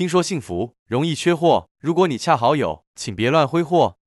听说幸福容易缺货如果你恰好有请别乱挥霍。